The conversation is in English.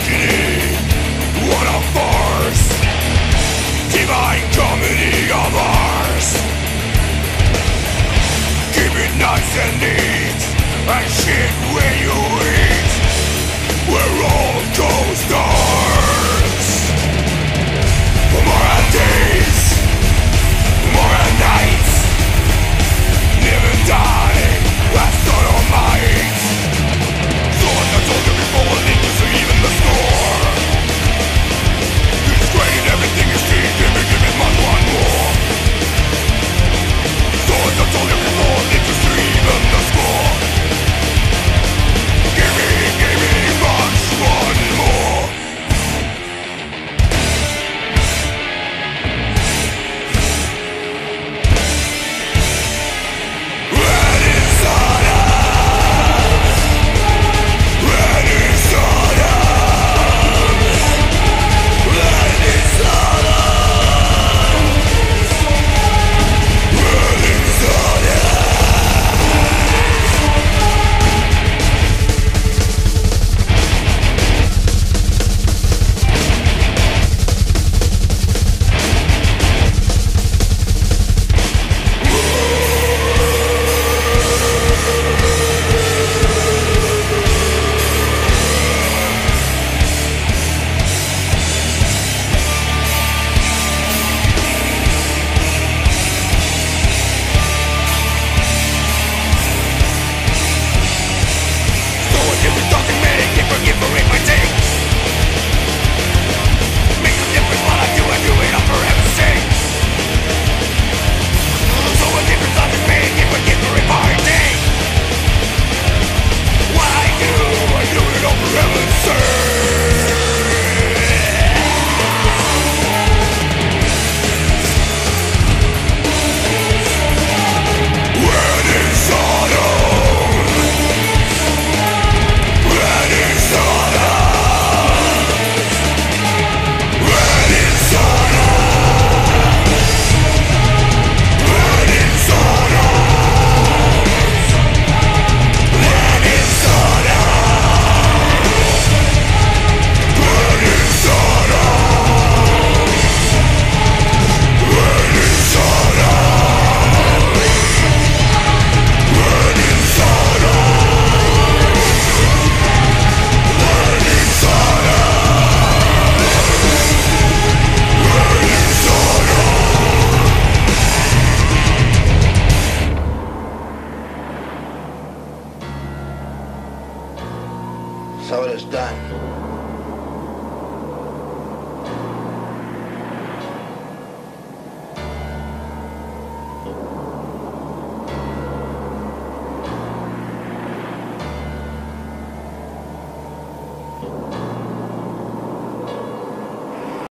tragedy. Don't So it is done.